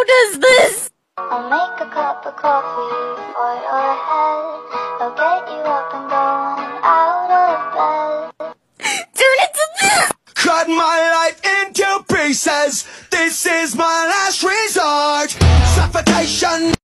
How does this? I'll make a cup of coffee for your head. I'll get you up and going out of bed. Turn it to this. Cut my life into pieces. This is my last resort. Suffocation.